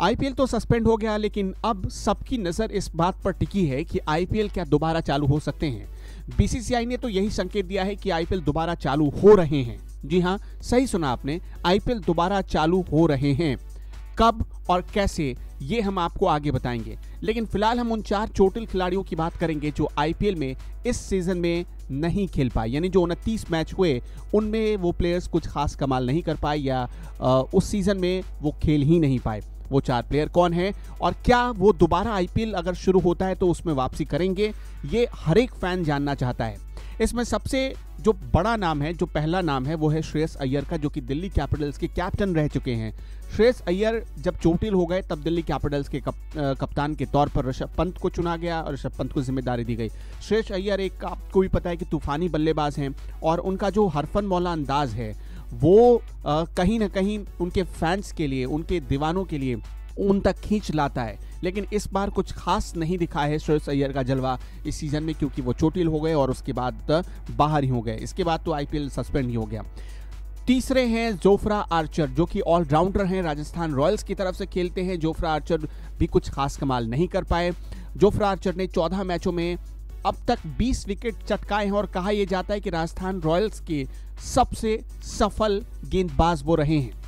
IPL तो suspend हो गया, लेकिन अब सबकी नज़र इस बात पर टिकी है कि आईपीएल क्या दोबारा चालू हो सकते हैं। बीसीसीआई ने तो यही संकेत दिया है कि आईपीएल दोबारा चालू हो रहे हैं। जी हाँ सही सुना आपने आईपीएल दोबारा चालू हो रहे हैं। कब और कैसे, ये हम आपको आगे बताएँगे। लेकिन फ़िलहाल हम उन चार चोटिल खिलाड़ियों की बात करेंगे जो आईपीएल में इस सीज़न में नहीं खेल पाए। यानी जो उनतीस मैच हुए, उनमें वो प्लेयर्स कुछ खास कमाल नहीं कर पाए या उस सीज़न में वो खेल ही नहीं पाए। वो चार प्लेयर कौन है और क्या वो दोबारा आईपीएल अगर शुरू होता है तो उसमें वापसी करेंगे ये हर एक फ़ैन जानना चाहता है। इसमें सबसे जो बड़ा नाम है जो पहला नाम है वो है श्रेयस अय्यर का जो कि दिल्ली कैपिटल्स के कैप्टन रह चुके हैं। श्रेयस अय्यर जब चोटिल हो गए तब दिल्ली कैपिटल्स के कप, कप्तान के तौर पर ऋषभ पंत को चुना गया और ऋषभ पंत को ज़िम्मेदारी दी गई। श्रेयस अय्यर एक आपको भी पता है कि तूफानी बल्लेबाज हैं और उनका जो हरफन मौला अंदाज है वो कहीं ना कहीं उनके फैंस के लिए, उनके दीवानों के लिए उन तक खींच लाता है। लेकिन इस बार कुछ खास नहीं दिखा है श्रेयस अय्यर का जलवा इस सीज़न में, क्योंकि वो चोटिल हो गए और उसके बाद बाहर ही हो गए। इसके बाद तो आईपीएल सस्पेंड ही हो गया। तीसरे हैं जोफ्रा आर्चर, जो कि ऑलराउंडर हैं। राजस्थान रॉयल्स की तरफ़ से खेलते हैं। जोफ्रा आर्चर भी कुछ खास कमाल नहीं कर पाए। जोफ्रा आर्चर ने 14 मैचों में अब तक 20 विकेट चटकाए हैं और कहा यह जाता है कि राजस्थान रॉयल्स के सबसे सफल गेंदबाज वो रहे हैं।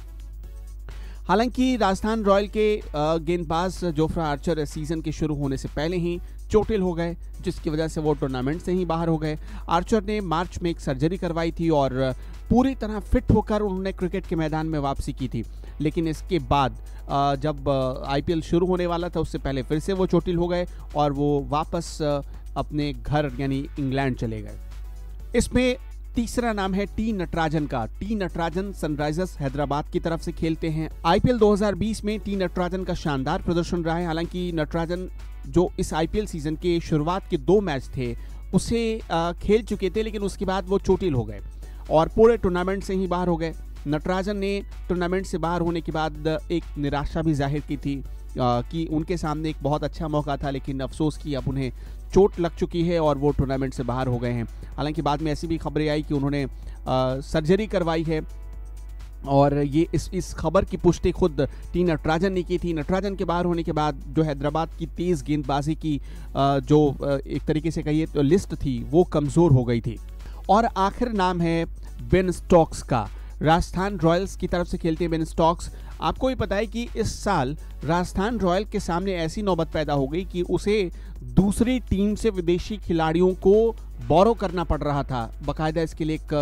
हालाँकि राजस्थान रॉयल के गेंदबाज जोफ्रा आर्चर सीज़न के शुरू होने से पहले ही चोटिल हो गए, जिसकी वजह से वो टूर्नामेंट से ही बाहर हो गए। आर्चर ने मार्च में एक सर्जरी करवाई थी और पूरी तरह फिट होकर उन्होंने क्रिकेट के मैदान में वापसी की थी। लेकिन इसके बाद जब आईपीएल शुरू होने वाला था, उससे पहले फिर से वो चोटिल हो गए और वो वापस अपने घर यानी इंग्लैंड चले गए। इसमें तीसरा नाम है टी नटराजन का। टी नटराजन सनराइजर्स हैदराबाद की तरफ़ से खेलते हैं। आईपीएल 2020 में टी नटराजन का शानदार प्रदर्शन रहा है। हालाँकि नटराजन जो इस आईपीएल सीज़न के शुरुआत के दो मैच थे, उसे खेल चुके थे, लेकिन उसके बाद वो चोटिल हो गए और पूरे टूर्नामेंट से ही बाहर हो गए। नटराजन ने टूर्नामेंट से बाहर होने के बाद एक निराशा भी ज़ाहिर की थी कि उनके सामने एक बहुत अच्छा मौका था, लेकिन अफसोस कि अब उन्हें चोट लग चुकी है और वो टूर्नामेंट से बाहर हो गए हैं। हालाँकि बाद में ऐसी भी खबरें आई कि उन्होंने सर्जरी करवाई है और ये इस इस खबर की पुष्टि खुद टी नटराजन ने की थी। नटराजन के बाहर होने के बाद जो हैदराबाद की तेज़ गेंदबाजी की जो एक तरीके से कहिए तो लिस्ट थी, वो कमज़ोर हो गई थी। और आखिर नाम है बेन स्टॉक्स का। राजस्थान रॉयल्स की तरफ़ से खेलते हैं बेन स्टॉक्स। आपको भी पता है कि इस साल राजस्थान रॉयल के सामने ऐसी नौबत पैदा हो गई कि उसे दूसरी टीम से विदेशी खिलाड़ियों को बोरो करना पड़ रहा था। बाकायदा इसके लिए एक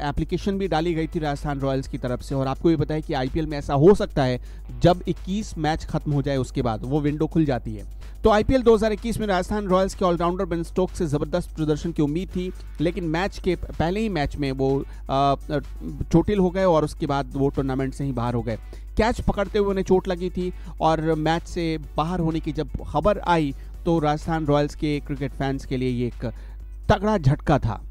एप्लीकेशन भी डाली गई थी राजस्थान रॉयल्स की तरफ़ से। और आपको भी पता है कि आईपीएल में ऐसा हो सकता है जब 21 मैच खत्म हो जाए उसके बाद, वो विंडो खुल जाती है। तो आईपीएल 2021 में राजस्थान रॉयल्स के ऑलराउंडर बेन स्टोक्स से ज़बरदस्त प्रदर्शन की उम्मीद थी, लेकिन मैच के पहले ही मैच में वो चोटिल हो गए और उसके बाद वो टूर्नामेंट से ही बाहर हो गए। कैच पकड़ते हुए उन्हें चोट लगी थी और मैच से बाहर होने की जब खबर आई तो राजस्थान रॉयल्स के क्रिकेट फैंस के लिए ये एक तगड़ा झटका था।